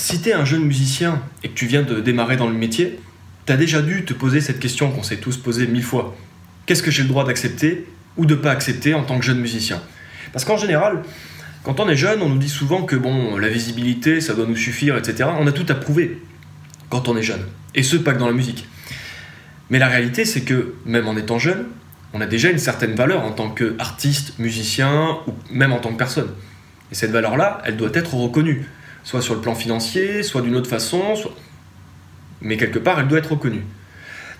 si t'es un jeune musicien et que tu viens de démarrer dans le métier, t'as déjà dû te poser cette question qu'on s'est tous posée mille fois. Qu'est-ce que j'ai le droit d'accepter ou de pas accepter en tant que jeune musicien? Parce qu'en général, quand on est jeune, on nous dit souvent que bon, la visibilité, ça doit nous suffire, etc. On a tout à prouver quand on est jeune. Et ce, pas que dans la musique. Mais la réalité, c'est que même en étant jeune, on a déjà une certaine valeur en tant qu'artiste, musicien ou même en tant que personne. Et cette valeur-là, elle doit être reconnue, soit sur le plan financier, soit d'une autre façon, soit... mais quelque part, elle doit être reconnue.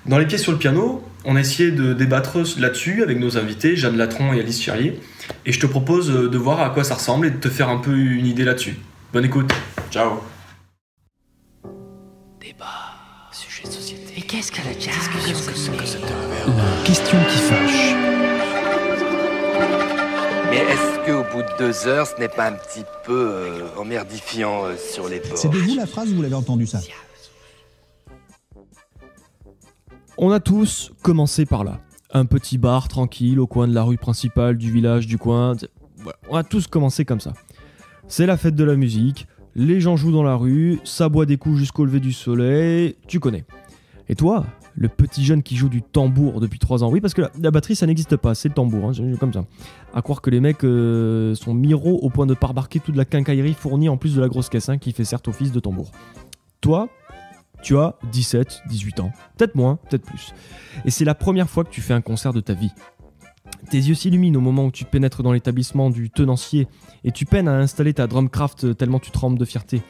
Dans Les Pieds sur le piano, on a essayé de débattre là-dessus avec nos invités, Jeanne Latron et Alice Charrier, et je te propose de voir à quoi ça ressemble et de te faire un peu une idée là-dessus. Bonne écoute. Ciao. Débat, sujet de société. Et qu'est-ce que la Discussion que La question qui fâche. Mais est-ce qu'au bout de deux heures, ce n'est pas un petit peu euh, emmerdifiant euh, sur les bords C'est de vous la phrase ou vous l'avez entendu ça On a tous commencé par là. Un petit bar tranquille au coin de la rue principale du village du coin. On a tous commencé comme ça. C'est la fête de la musique, les gens jouent dans la rue, ça boit des coups jusqu'au lever du soleil, tu connais. Et toi, le petit jeune qui joue du tambour depuis 3 ans. Oui, parce que la, batterie, ça n'existe pas, c'est le tambour, hein, comme ça. À croire que les mecs euh, sont miro au point de parbarquer toute la quincaillerie fournie en plus de la grosse caisse, hein, qui fait certes office de tambour. Toi, tu as 17, 18 ans, peut-être moins, peut-être plus. Et c'est la première fois que tu fais un concert de ta vie. Tes yeux s'illuminent au moment où tu pénètres dans l'établissement du tenancier et tu peines à installer ta drumcraft tellement tu trembles de fierté.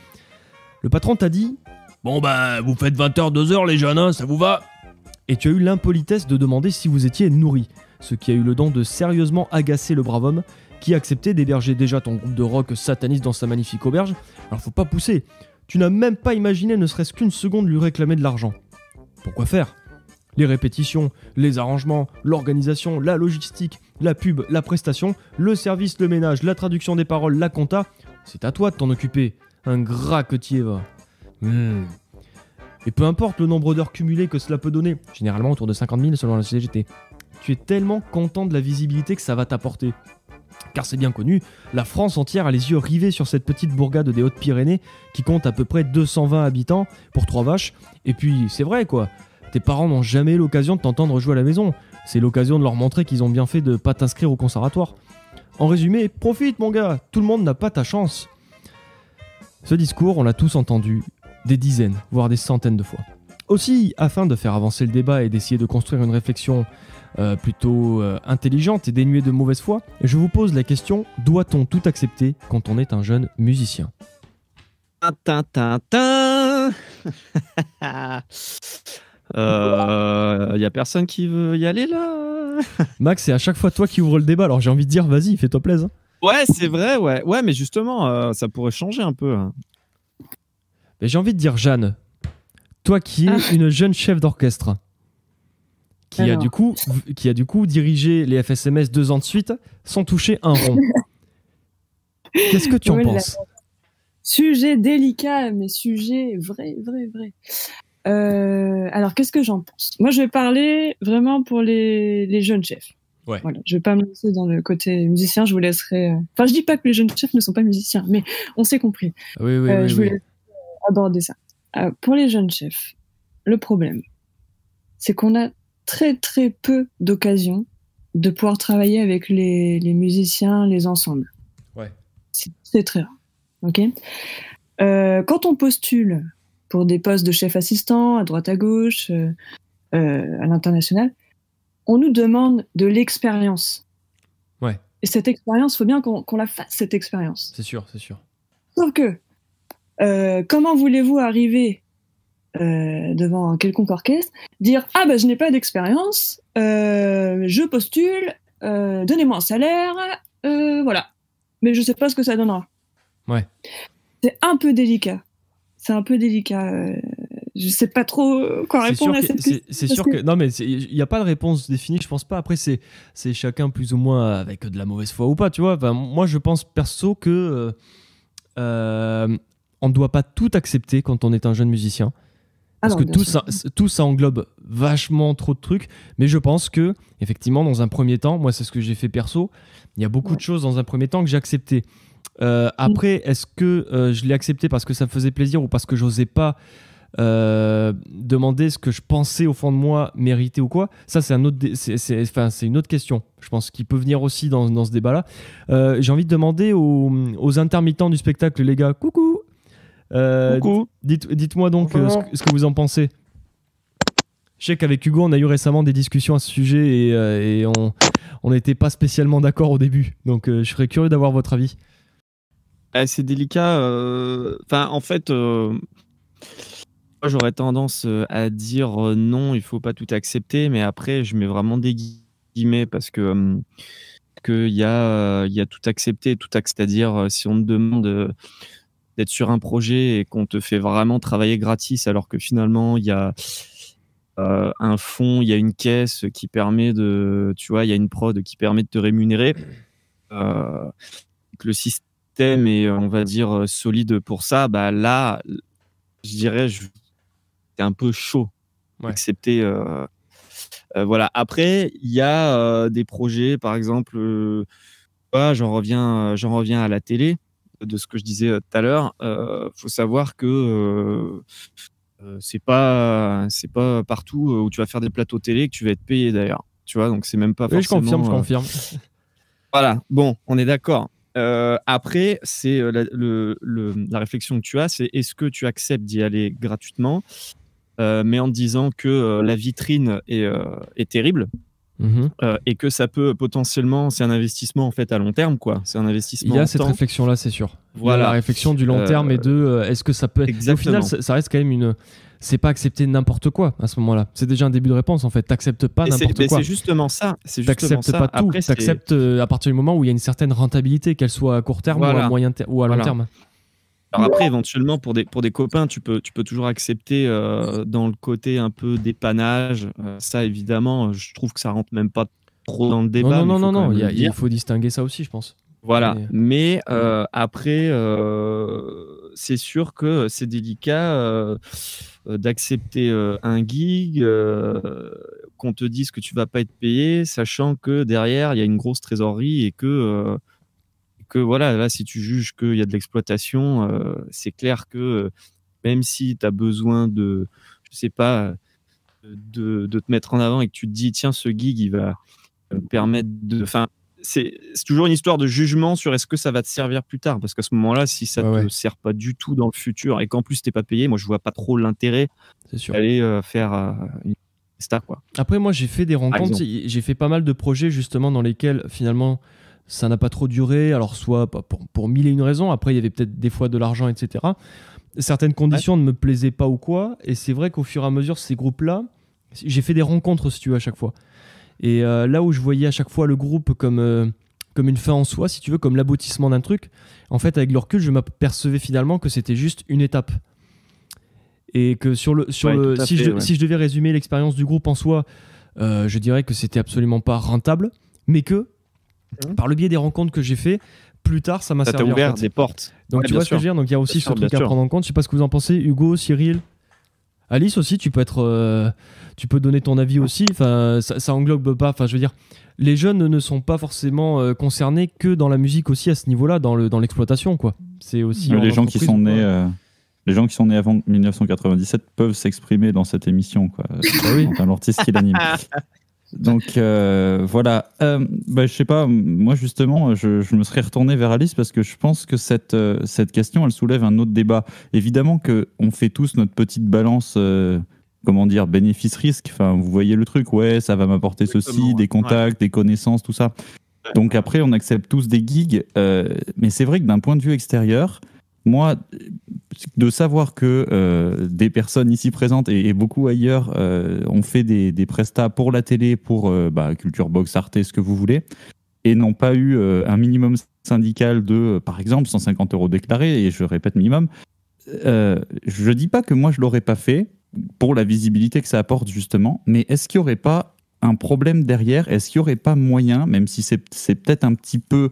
Le patron t'a dit Bon bah, vous faites 20h, 2h les jeunes, hein, ça vous va? Et tu as eu l'impolitesse de demander si vous étiez nourri, ce qui a eu le don de sérieusement agacer le brave homme qui acceptait d'héberger déjà ton groupe de rock sataniste dans sa magnifique auberge. Alors faut pas pousser, tu n'as même pas imaginé ne serait-ce qu'une seconde lui réclamer de l'argent. Pourquoi faire? Les répétitions, les arrangements, l'organisation, la logistique, la pub, la prestation, le service, le ménage, la traduction des paroles, la compta, c'est à toi de t'en occuper. Un gras que tu va. Et peu importe le nombre d'heures cumulées que cela peut donner, généralement autour de 50 000 selon la CGT, tu es tellement content de la visibilité que ça va t'apporter. Car c'est bien connu, la France entière a les yeux rivés sur cette petite bourgade des Hautes-Pyrénées qui compte à peu près 220 habitants pour trois vaches. Et puis, c'est vrai quoi, tes parents n'ont jamais l'occasion de t'entendre jouer à la maison. C'est l'occasion de leur montrer qu'ils ont bien fait de pas t'inscrire au conservatoire. En résumé, profite mon gars, tout le monde n'a pas ta chance. Ce discours, on l'a tous entendu des dizaines, voire des centaines de fois. Aussi, afin de faire avancer le débat et d'essayer de construire une réflexion euh, plutôt euh, intelligente et dénuée de mauvaise foi, je vous pose la question doit-on tout accepter quand on est un jeune musicien? Il euh, y a personne qui veut y aller là? Max, c'est à chaque fois toi qui ouvre le débat, alors j'ai envie de dire vas-y, fais-toi plaisir. Ouais, c'est vrai, ouais. Ouais, mais justement, ça pourrait changer un peu. Hein. J'ai envie de dire Jeanne, toi qui es ah. une jeune chef d'orchestre, qui a, du coup, qui a du coup dirigé les FSMS deux ans de suite sans toucher un rond. Qu'est-ce que tu en penses? Sujet délicat, mais sujet vrai, vrai, vrai. Euh, alors, qu'est-ce que j'en pense? Moi, je vais parler vraiment pour les, les jeunes chefs. Ouais. Voilà, je vais pas me lancer dans le côté musicien, je vous laisserai. Euh, enfin, je dis pas que les jeunes chefs ne sont pas musiciens, mais on s'est compris. Oui, oui, euh, oui, je oui aborder ça. Euh, pour les jeunes chefs, le problème, c'est qu'on a très très peu d'occasions de pouvoir travailler avec les, les, musiciens, les ensembles. Ouais. C'est très rare. Ok? Euh, quand on postule pour des postes de chef assistant à droite à gauche, euh, à l'international, on nous demande de l'expérience. Ouais. Et cette expérience, il faut bien qu'on la fasse cette expérience. C'est sûr, c'est sûr. Sauf que euh, comment voulez-vous arriver euh, devant un quelconque orchestre, dire ah ben je n'ai pas d'expérience, euh, je postule, donnez-moi un salaire, voilà, mais je sais pas ce que ça donnera. Ouais. C'est un peu délicat. C'est un peu délicat. Je sais pas trop quoi répondre à cette question. C'est sûr que, non mais il n'y a pas de réponse définie. Je pense pas. Après c'est c'est chacun plus ou moins avec de la mauvaise foi ou pas. Tu vois. moi je pense perso que on ne doit pas tout accepter quand on est un jeune musicien. Ah parce que tout ça, tout ça englobe vachement trop de trucs. Mais je pense que, effectivement, dans un premier temps, moi, c'est ce que j'ai fait perso. Il y a beaucoup de choses dans un premier temps que j'ai accepté. Euh, après, est-ce que euh, je l'ai accepté parce que ça me faisait plaisir ou parce que j'osais pas euh, demander ce que je pensais au fond de moi mériter ou quoi? Ça, c'est un autre, dé- c'est, c'est- enfin, c'est une autre question. Je pense qui peut venir aussi dans, dans ce débat-là. J'ai envie de demander aux, aux intermittents du spectacle, les gars. Coucou. Euh. Dites, dites-moi donc euh, ce, que- ce que vous en pensez. Je sais qu'avec Hugo, on a eu récemment des discussions à ce sujet et, euh, et on n'était pas spécialement d'accord au début. Donc, euh, je serais curieux d'avoir votre avis. Ah, c'est délicat. euh, Enfin, en fait, euh, moi, j'aurais tendance euh, à dire euh, non, il faut pas tout accepter, mais après, je mets vraiment des gui- guillemets parce que hum, qu'il y a, euh, il y a tout accepté, tout accepté. C'est-à-dire, euh, si on te demande euh, d'être sur un projet et qu'on te fait vraiment travailler gratis, alors que finalement, il y a euh, un fonds, il y a une caisse qui permet de, tu vois, il y a une prod qui permet de te rémunérer. Euh, que le système est, on va dire, solide pour ça, bah là, je dirais, je- c'est un peu chaud Ouais. d'accepter. euh, voilà. Après, il y a des projets, par exemple, j'en reviens, j'en reviens à la télé, de ce que je disais euh, tout à l'heure. Euh, faut savoir que euh, c'est pas, c'est pas partout où tu vas faire des plateaux télé que tu vas être payé d'ailleurs. Tu vois, donc c'est même pas Oui, je confirme, je confirme. voilà, bon, on est d'accord. Euh, après, c'est la, le- le- la réflexion que tu as, c'est est-ce que tu acceptes d'y aller gratuitement, euh, mais en te disant que euh, la vitrine est, est terrible Mhm. euh, et que ça peut potentiellement, c'est un investissement en fait à long terme, quoi. C'est un Il investissement. y a cette réflexion-là, c'est sûr. Il y a Voilà. la réflexion du long Euh, terme et de euh, est-ce que ça peut être. Et Au Exactement. final, ça, ça reste quand même une. C'est pas accepter n'importe quoi à ce moment-là. C'est déjà un début de réponse en fait. T'acceptes pas n'importe mais quoi. c'est justement ça. C'est justement ça. pas tout. T'acceptes à partir du moment où il y a une certaine rentabilité, qu'elle soit à court terme ou à moyen ter- ou à long Voilà. terme. Alors après, éventuellement, pour des, pour des copains, tu peux, tu peux toujours accepter euh, dans le côté un peu dépannage. Euh, ça, évidemment, je trouve que ça rentre même pas trop dans le débat. non, non, non, non, Il a- faut distinguer ça aussi, je pense. Voilà. Mais- Mais euh, après, euh, c'est sûr que c'est délicat euh, euh, d'accepter euh, un gig, euh, qu'on te dise que tu vas pas être payé, sachant que derrière, il y a une grosse trésorerie et que, euh, que voilà, là, si tu juges qu'il y a de l'exploitation, euh, c'est clair que euh, même si tu as besoin de, je sais pas, de, de te mettre en avant et que tu te dis, tiens, ce gig, il va me permettre de. Enfin, c'est toujours une histoire de jugement sur est-ce que ça va te servir plus tard. Parce qu'à ce moment-là, si ça Ouais, te ouais. sert pas du tout dans le futur et qu'en plus t'es pas payé, moi je vois pas trop l'intérêt d'aller euh, faire euh, une star quoi. Après, moi, j'ai fait des rencontres, j'ai fait pas mal de projets justement dans lesquels finalement ça n'a pas trop duré. Alors, soit pour, pour mille et une raisons, après, il y avait peut-être des fois de l'argent, etc. Certaines conditions ne me plaisaient pas ou quoi. Et c'est vrai qu'au fur et à mesure, ces groupes-là, j'ai fait des rencontres, si tu veux, à chaque fois. Et euh, là où je voyais à chaque fois le groupe comme, euh, comme une fin en soi, si tu veux, comme l'aboutissement d'un truc, en fait, avec le recul, je m'apercevais finalement que c'était juste une étape. Et que sur le, sur Ouais, le, tout à si, fait, je, ouais. si je devais résumer l'expérience du groupe en soi, euh, je dirais que c'était absolument pas rentable, mais que Mhm. par le biais des rencontres que j'ai fait, plus tard, ça m'a Ça t'a servi. en ouvert fait. des portes. Donc Ouais, tu vois ce que sûr. je veux dire Donc il y a aussi Bien ce sûr, truc bien à sûr. prendre en compte. Je sais pas ce que vous en pensez, Hugo, Cyril. Alice aussi, tu peux être, euh, tu peux donner ton avis aussi. Enfin, ça, ça englobe pas. Enfin, je veux dire, les jeunes ne sont pas forcément euh, concernés que dans la musique aussi à ce niveau-là, dans le dans l'exploitation, quoi. C'est aussi les gens qui sont nés, euh, les gens qui sont nés avant 1997 peuvent s'exprimer dans cette émission, quoi. Bah oui. Dans l'artiste qui l'anime. Donc euh, voilà. Euh, bah, je sais pas. Moi justement, je, je me serais retourné vers Alice parce que je pense que cette euh, cette question, elle soulève un autre débat. Évidemment que on fait tous notre petite balance. euh, Comment dire, bénéfice-risque. Enfin, vous voyez le truc, ouais, ça va m'apporter ceci, des ouais. contacts, des connaissances, tout ça. Donc après, on accepte tous des gigs, mais c'est vrai que d'un point de vue extérieur, moi, de savoir que euh, des personnes ici présentes et, beaucoup ailleurs euh, ont fait des, des prestats pour la télé, pour euh, bah, Culture Box, Arte, ce que vous voulez, et n'ont pas eu un minimum syndical de, par exemple, 150 euros déclarés, et je répète minimum, je dis pas que moi je l'aurais pas fait pour la visibilité que ça apporte justement, mais est-ce qu'il n'y aurait pas un problème derrière? Est-ce qu'il n'y aurait pas moyen, même si c'est peut-être un petit peu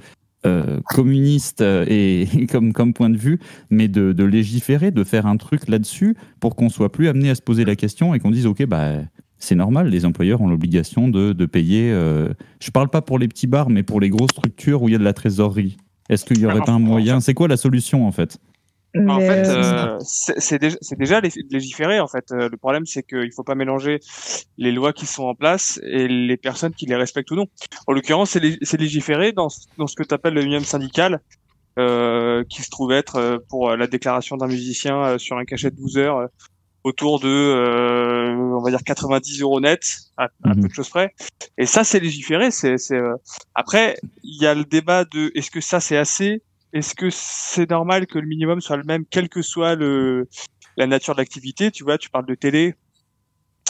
euh, communiste euh, et, comme, comme point de vue, mais de, de légiférer, de faire un truc là-dessus pour qu'on soit plus amené à se poser la question et qu'on dise ok bah c'est normal, les employeurs ont l'obligation de, de payer. euh, je parle pas pour les petits bars, mais pour les grosses structures où il y a de la trésorerie. Est-ce qu'il y aurait En- pas un en moyen? C'est quoi la solution en fait? En fait, euh, c'est c'est déjà, c'est déjà lég- légiféré. En fait, Euh, le problème c'est qu'il faut pas mélanger les lois qui sont en place et les personnes qui les respectent ou non. En l'occurrence, c'est lég- c'est légiféré dans, ce- dans ce que tu appelles le minimum syndical, euh, qui se trouve être euh, pour la déclaration d'un musicien euh, sur un cachet de 12 heures euh, autour de, euh, on va dire 90 euros net, à, à Mhm. peu de choses près. Et ça, c'est légiféré. C'est, c'est, euh, Après, il y a le débat de est-ce que ça c'est assez est-ce que c'est normal que le minimum soit le même, quelle que soit le, la nature de l'activité Tu vois, tu parles de télé.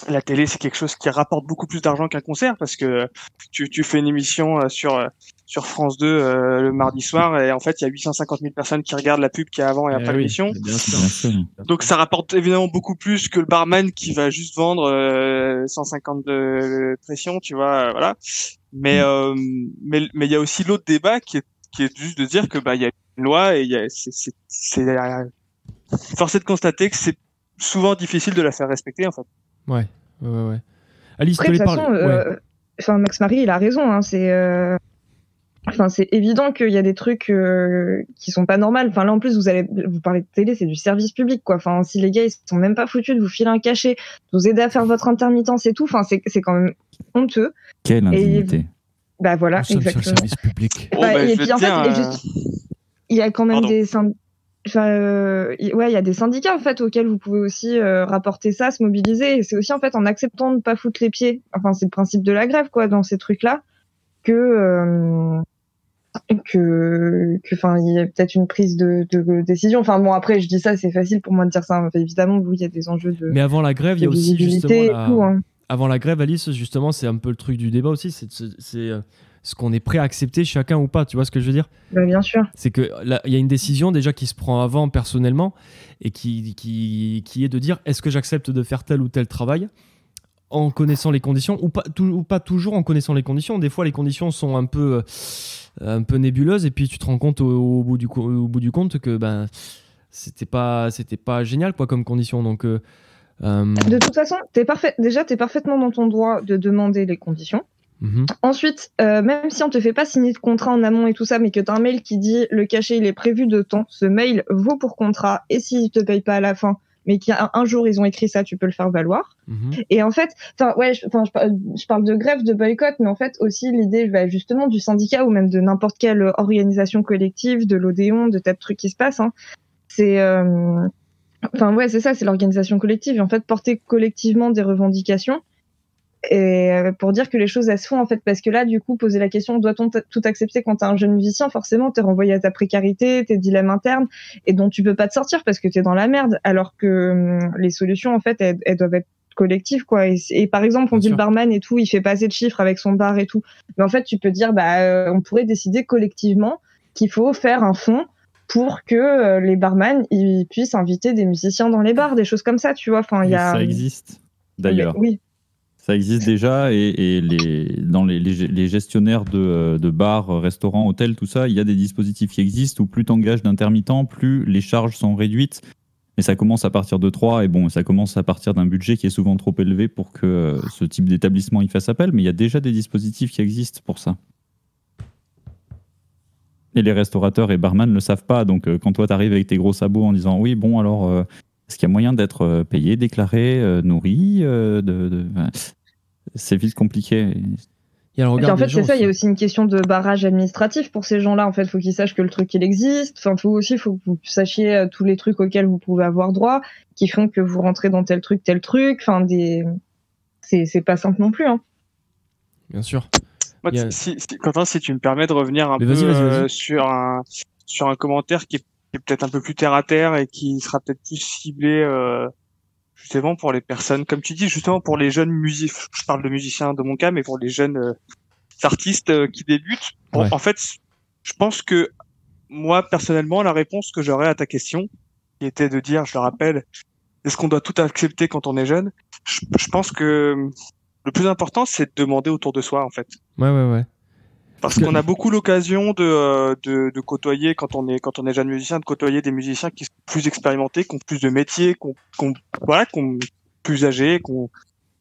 La télé, c'est quelque chose qui rapporte beaucoup plus d'argent qu'un concert parce que tu, tu fais une émission euh, sur euh, sur France 2 euh, le mardi soir et en fait il y a 850 000 personnes qui regardent la pub qui est avant et après Eh oui, l'émission. Donc ça rapporte évidemment beaucoup plus que le barman qui va juste vendre euh, 150 de pression, tu vois, euh, voilà. Mais euh, mais mais il y a aussi l'autre débat qui est qui est juste de dire que bah il y a une loi et il y a c'est c'est c'est force est de constater que c'est souvent difficile de la faire respecter en fait. Ouais, ouais, ouais. Alice, Après, tu de voulais toute parler façon, ouais. euh, enfin, Max Marie, il a raison. Hein, c'est, euh, enfin, c'est évident qu'il y a des trucs euh, qui sont pas normaux. Enfin, là, en plus, vous allez, vous parlez de télé, c'est du service public, quoi. Enfin, si les gars, ils sont même pas foutus de vous filer un cachet, de vous aider à faire votre intermittence et tout. Enfin, c'est, c'est quand même honteux. Quelle Et- indignité. Bah voilà, Nous sommes sur le exactement. service public. Oh, Bah, bah, et puis en fait, euh, juste- il y a quand même Pardon. des synd- enfin, euh, ouais, il y a des syndicats en fait auxquels vous pouvez aussi euh, rapporter ça, se mobiliser. Et c'est aussi en fait en acceptant de pas foutre les pieds. Enfin, c'est le principe de la grève quoi dans ces trucs-là que euh, que que enfin il y a peut-être une prise de, de décision. Enfin bon après je dis ça c'est facile pour moi de dire ça. Enfin, évidemment vous il y a des enjeux de, Mais avant la grève, il y a aussi justement la- tout. Hein. Avant la grève, Alice, justement, c'est un peu le truc du débat aussi, c'est euh, ce qu'on est prêt à accepter chacun ou pas. Tu vois ce que je veux dire? Bah, bien sûr. C'est que il y a une décision déjà qui se prend avant personnellement et qui, qui, qui est de dire est-ce que j'accepte de faire tel ou tel travail en connaissant les conditions ou pas, tou- ou pas toujours en connaissant les conditions? Des fois, les conditions sont un peu, euh, un peu nébuleuses et puis tu te rends compte au, au bout, du, au bout du compte que ben, c'était pas, c'était pas génial quoi, comme condition. Donc, euh, De toute façon, parfait. Déjà, t'es parfaitement dans ton droit de demander les conditions. mhm. Ensuite, euh, même si on te fait pas signer de contrat en amont et tout ça, mais que t'as un mail qui dit le cachet il est prévu de temps, ce mail vaut pour contrat et s'ils te payent pas à la fin, mais qu'il y a un, un jour ils ont écrit ça, tu peux le faire valoir. Mhm. Et en fait, enfin ouais, je, je parle de grève, de boycott, mais en fait aussi l'idée bah, justement du syndicat ou même de n'importe quelle organisation collective, de l'Odéon, de tas de trucs qui se passent. Hein, c'est euh, Enfin ouais, c'est ça, c'est l'organisation collective. Et en fait, porter collectivement des revendications et euh, pour dire que les choses elles se font en fait. Parce que là du coup poser la question doit-on tout accepter quand t'es un jeune musicien forcément t'es renvoyé à ta précarité tes dilemmes internes et dont tu peux pas te sortir parce que t'es dans la merde. Alors que hum, les solutions en fait elles, elles doivent être collectives quoi. Et, par exemple on Bien dit sûr. le barman et tout il fait pas assez de chiffres avec son bar et tout. Mais en fait tu peux dire bah euh, on pourrait décider collectivement qu'il faut faire un fonds pour que euh, les barman ils puissent inviter des musiciens dans les bars des choses comme ça tu vois enfin il y a Ça existe d'ailleurs. Oui Ça existe déjà et, et les, dans les, les, les gestionnaires de, euh, de bars, restaurants, hôtels, tout ça, il y a des dispositifs qui existent où plus t'engages d'intermittents, plus les charges sont réduites. Mais ça commence à partir de 3 et bon, ça commence à partir d'un budget qui est souvent trop élevé pour que euh, ce type d'établissement y fasse appel. Mais il y a déjà des dispositifs qui existent pour ça. Et les restaurateurs et barman ne le savent pas. Donc euh, quand toi t'arrives avec tes gros sabots en disant oui, bon alors, euh, est-ce qu'il y a moyen d'être euh, payé, déclaré, euh, nourri euh, de, C'est vite compliqué. Il y a le Et en fait, c'est ça, il y a aussi. une question de barrage administratif pour ces gens-là. En fait, faut qu'ils sachent que le truc, il existe. Enfin, faut aussi, faut que vous sachiez tous les trucs auxquels vous pouvez avoir droit, qui font que vous rentrez dans tel truc, tel truc. Enfin, des, c'est, c'est pas simple non plus, hein. Bien sûr. Moi, a- si, si, Quentin, si tu me permets de revenir un Mais peu euh, sur un sur un commentaire qui est, peut-être un peu plus terre à terre et qui sera peut-être plus ciblé euh, justement pour les personnes, comme tu dis, justement pour les jeunes musiciens. Je parle de musiciens de mon cas, mais pour les jeunes euh, artistes euh, qui débutent. Bon, Ouais. En fait, je pense que moi personnellement, la réponse que j'aurais à ta question, qui était de dire, je le rappelle, est-ce qu'on doit tout accepter quand on est jeune? Je, je pense que le plus important, c'est de demander autour de soi, en fait. Ouais, ouais, ouais. Parce qu'on a beaucoup l'occasion de, euh, de, de côtoyer quand on est quand on est jeune musicien, de côtoyer des musiciens qui sont plus expérimentés, qui ont plus de métiers, qui ont, qui ont- voilà, qui ont plus âgés, qui, ont-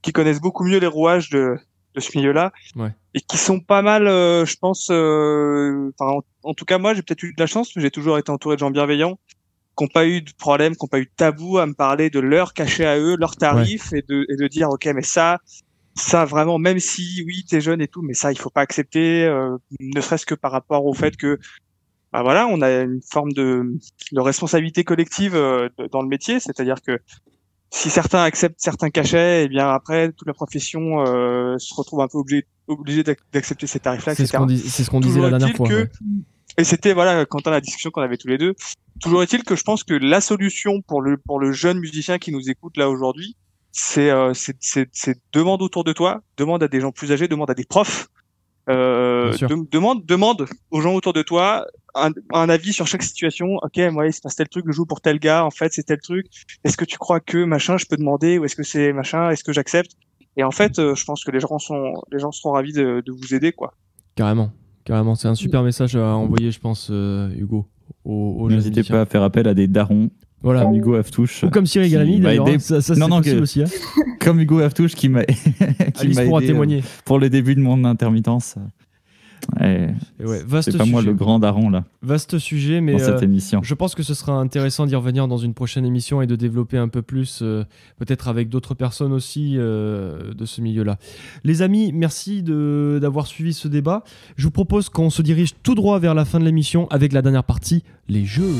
qui connaissent beaucoup mieux les rouages de, de ce milieu-là Ouais. et qui sont pas mal, euh, je pense. euh, en, en tout cas, moi, j'ai peut-être eu de la chance, mais j'ai toujours été entouré de gens bienveillants qui n'ont pas eu de problème, qui n'ont pas eu de tabou à me parler de leurs cachets à eux, leurs tarifs et de et de dire ok, mais ça, ça vraiment, même si oui, t'es jeune et tout, mais ça, il faut pas accepter, euh, ne serait-ce que par rapport au fait que bah voilà, on a une forme de, de responsabilité collective euh, de- dans le métier, c'est-à-dire que si certains acceptent certains cachets, et bien après toute la profession euh, se retrouve un peu obligée obligée d'ac- d'accepter ces tarifs-là, C'est ce qu'on dis- c'est ce qu'on disait la dernière fois. que- ouais. Et c'était voilà, Quentin, la discussion qu'on avait tous les deux. Toujours est-il que je pense que la solution pour le pour le jeune musicien qui nous écoute là aujourd'hui, c'est euh, c'est demande autour de toi, demande à des gens plus âgés, demande à des profs, euh, demande demande aux gens autour de toi un, un avis sur chaque situation. Ok, moi il se passe tel truc, je joue pour tel gars, en fait c'est tel truc. Est-ce que tu crois que machin, je peux demander ou est-ce que c'est machin, est-ce que j'accepte? Et en fait, euh, je pense que les gens sont les gens seront ravis de, de vous aider quoi. Carrément. Carrément. C'est un super message à envoyer, je pense, euh, Hugo. N'hésitez pas à faire appel à des darons. Voilà. Comme Hugo Aftouche. Ou comme Cyril Galami, d'ailleurs. aidé. hein. Ça, ça, non, c'est non, que- aussi. hein. Comme Hugo Aftouche qui m'a qui m'a aidé, euh, témoigner. pour les débuts de mon intermittence. Ouais, vaste c'est pas moi le grand daron là Vaste sujet, mais euh, je pense que ce sera intéressant d'y revenir dans une prochaine émission et de développer un peu plus, euh, peut-être avec d'autres personnes aussi euh, de ce milieu-là. Les amis, merci de- d'avoir suivi ce débat. Je vous propose qu'on se dirige tout droit vers la fin de l'émission avec la dernière partie, les jeux.